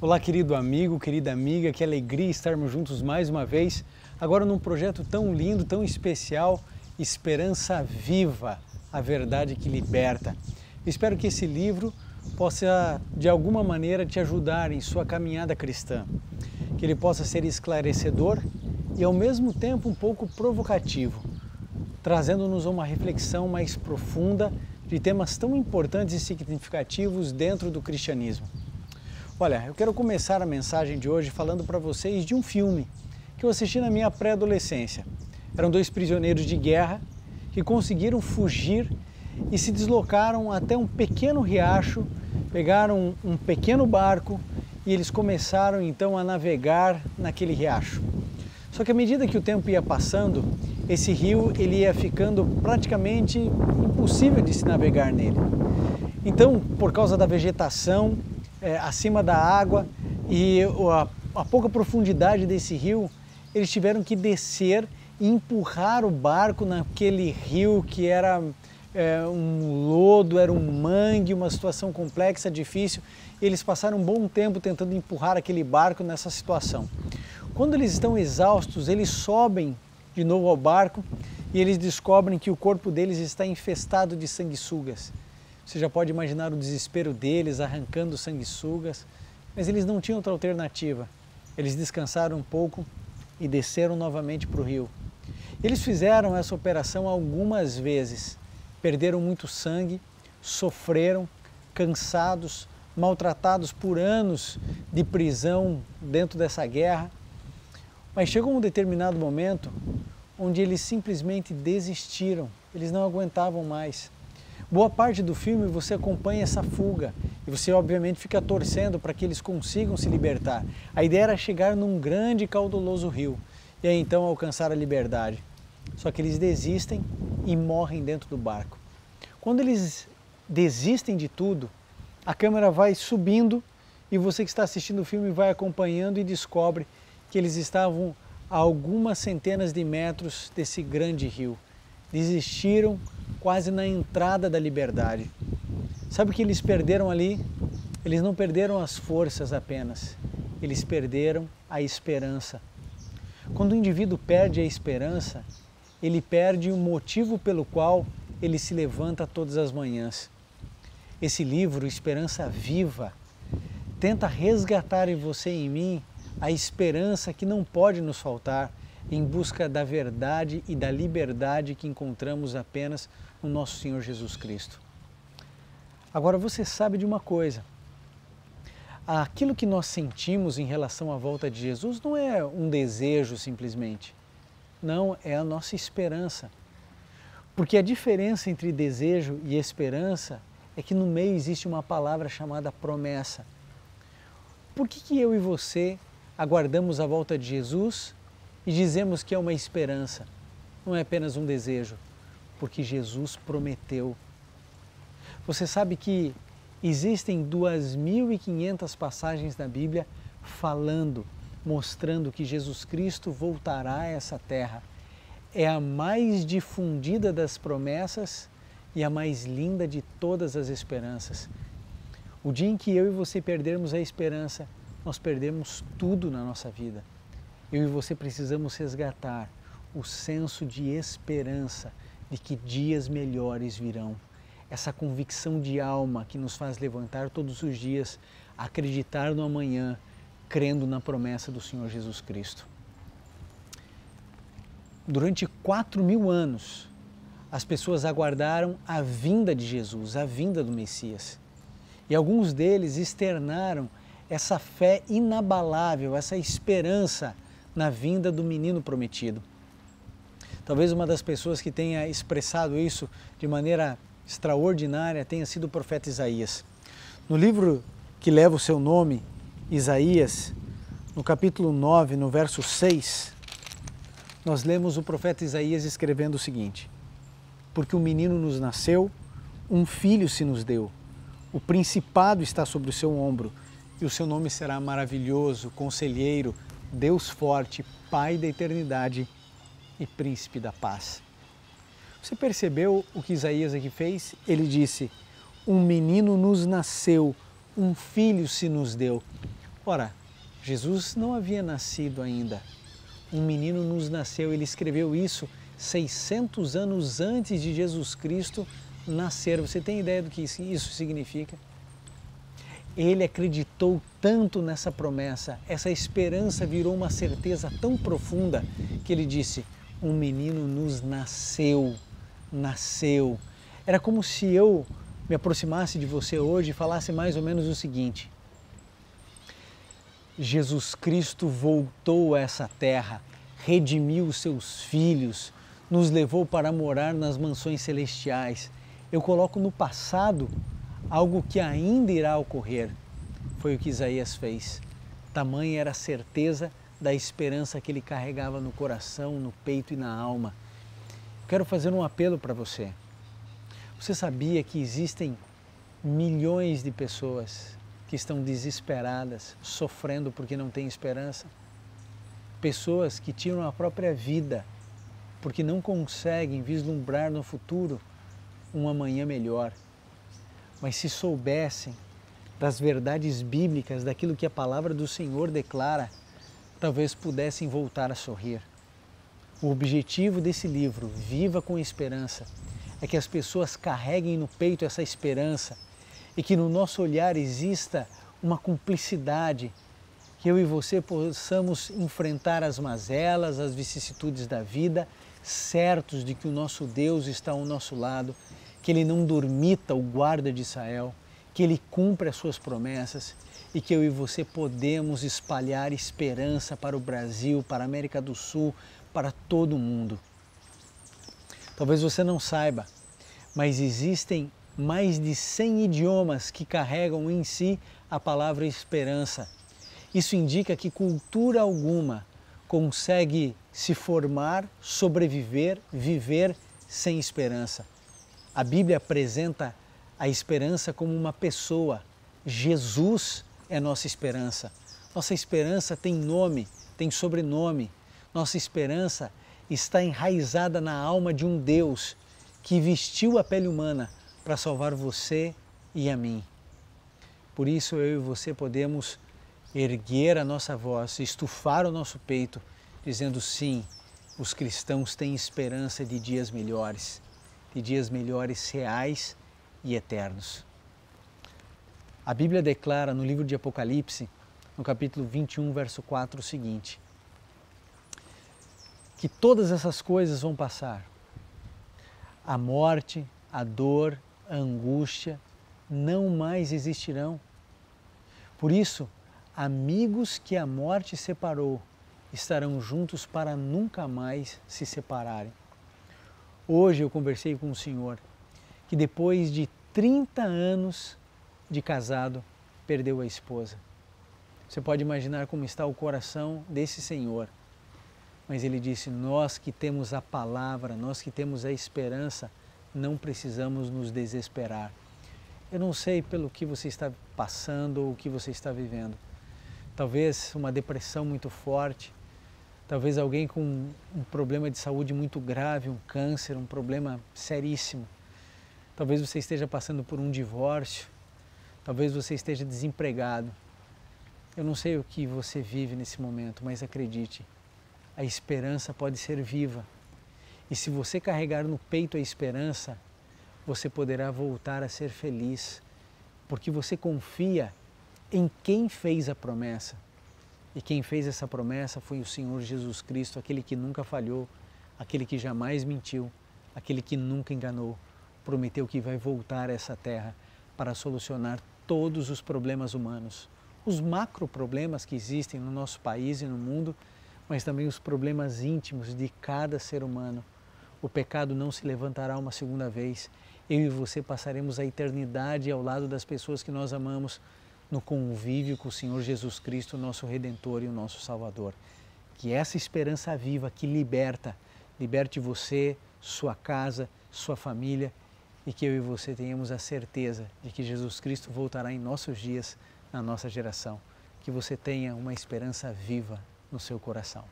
Olá, querido amigo, querida amiga, que alegria estarmos juntos mais uma vez, agora num projeto tão lindo, tão especial, Esperança Viva, a verdade que liberta. Espero que esse livro possa, de alguma maneira, te ajudar em sua caminhada cristã, que ele possa ser esclarecedor e, ao mesmo tempo, um pouco provocativo, trazendo-nos uma reflexão mais profunda de temas tão importantes e significativos dentro do cristianismo. Olha, eu quero começar a mensagem de hoje falando para vocês de um filme que eu assisti na minha pré-adolescência. Eram dois prisioneiros de guerra que conseguiram fugir e se deslocaram até um pequeno riacho, pegaram um pequeno barco e eles começaram então a navegar naquele riacho. Só que à medida que o tempo ia passando, esse rio ele ia ficando praticamente impossível de se navegar nele. Então, por causa da vegetação é, acima da água e a, a pouca profundidade desse rio, eles tiveram que descer e empurrar o barco naquele rio que era é, um lodo, era um mangue, uma situação complexa, difícil. Eles passaram um bom tempo tentando empurrar aquele barco nessa situação. Quando eles estão exaustos, eles sobem de novo ao barco e eles descobrem que o corpo deles está infestado de sanguessugas. Você já pode imaginar o desespero deles arrancando sanguessugas, mas eles não tinham outra alternativa. Eles descansaram um pouco e desceram novamente para o rio. Eles fizeram essa operação algumas vezes, perderam muito sangue, sofreram, cansados, maltratados por anos de prisão dentro dessa guerra mas chegou um determinado momento onde eles simplesmente desistiram, eles não aguentavam mais. Boa parte do filme você acompanha essa fuga e você obviamente fica torcendo para que eles consigam se libertar. A ideia era chegar num grande e caudaloso rio e aí então alcançar a liberdade. Só que eles desistem e morrem dentro do barco. Quando eles desistem de tudo, a câmera vai subindo e você que está assistindo o filme vai acompanhando e descobre que eles estavam a algumas centenas de metros desse grande rio. Desistiram quase na entrada da liberdade. Sabe o que eles perderam ali? Eles não perderam as forças apenas, eles perderam a esperança. Quando o indivíduo perde a esperança, ele perde o motivo pelo qual ele se levanta todas as manhãs. Esse livro, Esperança Viva, tenta resgatar em você e em mim a esperança que não pode nos faltar em busca da verdade e da liberdade que encontramos apenas no nosso Senhor Jesus Cristo. Agora você sabe de uma coisa: aquilo que nós sentimos em relação à volta de Jesus não é um desejo simplesmente, não, é a nossa esperança. Porque a diferença entre desejo e esperança é que no meio existe uma palavra chamada promessa. Por que, que eu e você aguardamos a volta de Jesus e dizemos que é uma esperança, não é apenas um desejo, porque Jesus prometeu. Você sabe que existem 2.500 passagens na Bíblia falando, mostrando que Jesus Cristo voltará a essa terra. É a mais difundida das promessas e a mais linda de todas as esperanças. O dia em que eu e você perdermos a esperança, nós perdemos tudo na nossa vida. Eu e você precisamos resgatar o senso de esperança de que dias melhores virão. Essa convicção de alma que nos faz levantar todos os dias, acreditar no amanhã, crendo na promessa do Senhor Jesus Cristo. Durante quatro mil anos, as pessoas aguardaram a vinda de Jesus, a vinda do Messias. E alguns deles externaram essa fé inabalável, essa esperança na vinda do menino prometido. Talvez uma das pessoas que tenha expressado isso de maneira extraordinária tenha sido o profeta Isaías. No livro que leva o seu nome, Isaías, no capítulo 9, no verso 6, nós lemos o profeta Isaías escrevendo o seguinte: Porque um menino nos nasceu, um filho se nos deu, o principado está sobre o seu ombro e o seu nome será maravilhoso, conselheiro, Deus forte, Pai da eternidade e príncipe da paz. Você percebeu o que Isaías aqui fez? Ele disse: Um menino nos nasceu, um filho se nos deu. Ora, Jesus não havia nascido ainda. Um menino nos nasceu, ele escreveu isso 600 anos antes de Jesus Cristo nascer. Você tem ideia do que isso significa? Ele acreditou tanto nessa promessa, essa esperança virou uma certeza tão profunda que ele disse: Um menino nos nasceu, nasceu. Era como se eu me aproximasse de você hoje e falasse mais ou menos o seguinte: Jesus Cristo voltou a essa terra, redimiu os seus filhos, nos levou para morar nas mansões celestiais. Eu coloco no passado algo que ainda irá ocorrer. Foi o que Isaías fez. Tamanha era a certeza da esperança que ele carregava no coração, no peito e na alma. Quero fazer um apelo para você. Você sabia que existem milhões de pessoas que estão desesperadas, sofrendo porque não têm esperança? Pessoas que tiram a própria vida porque não conseguem vislumbrar no futuro um amanhã melhor. Mas se soubessem das verdades bíblicas, daquilo que a palavra do Senhor declara, talvez pudessem voltar a sorrir. O objetivo desse livro, Viva com Esperança, é que as pessoas carreguem no peito essa esperança e que no nosso olhar exista uma cumplicidade, que eu e você possamos enfrentar as mazelas, as vicissitudes da vida, certos de que o nosso Deus está ao nosso lado que Ele não dormita o guarda de Israel, que Ele cumpre as suas promessas e que eu e você podemos espalhar esperança para o Brasil, para a América do Sul, para todo o mundo. Talvez você não saiba, mas existem mais de 100 idiomas que carregam em si a palavra esperança. Isso indica que cultura alguma consegue se formar, sobreviver, viver sem esperança. A Bíblia apresenta a esperança como uma pessoa. Jesus é nossa esperança. Nossa esperança tem nome, tem sobrenome. Nossa esperança está enraizada na alma de um Deus que vestiu a pele humana para salvar você e a mim. Por isso eu e você podemos erguer a nossa voz, estufar o nosso peito, dizendo sim, os cristãos têm esperança de dias melhores de dias melhores reais e eternos. A Bíblia declara no livro de Apocalipse, no capítulo 21, verso 4, o seguinte: que todas essas coisas vão passar. A morte, a dor, a angústia não mais existirão. Por isso, amigos que a morte separou estarão juntos para nunca mais se separarem. Hoje eu conversei com um senhor que depois de 30 anos de casado perdeu a esposa. Você pode imaginar como está o coração desse senhor. Mas ele disse: Nós que temos a palavra, nós que temos a esperança, não precisamos nos desesperar. Eu não sei pelo que você está passando ou o que você está vivendo. Talvez uma depressão muito forte, talvez alguém com um problema de saúde muito grave, um câncer, um problema seríssimo. Talvez você esteja passando por um divórcio, talvez você esteja desempregado. Eu não sei o que você vive nesse momento, mas acredite, a esperança pode ser viva. E se você carregar no peito a esperança, você poderá voltar a ser feliz, porque você confia em quem fez a promessa. E quem fez essa promessa foi o Senhor Jesus Cristo, aquele que nunca falhou, aquele que jamais mentiu, aquele que nunca enganou. Prometeu que vai voltar a essa terra para solucionar todos os problemas humanos, os macro problemas que existem no nosso país e no mundo, mas também os problemas íntimos de cada ser humano. O pecado não se levantará uma segunda vez. Eu e você passaremos a eternidade ao lado das pessoas que nós amamos no convívio com o Senhor Jesus Cristo, nosso Redentor e o nosso Salvador. Que essa esperança viva que liberta, liberte você, sua casa, sua família e que eu e você tenhamos a certeza de que Jesus Cristo voltará em nossos dias, na nossa geração. Que você tenha uma esperança viva no seu coração.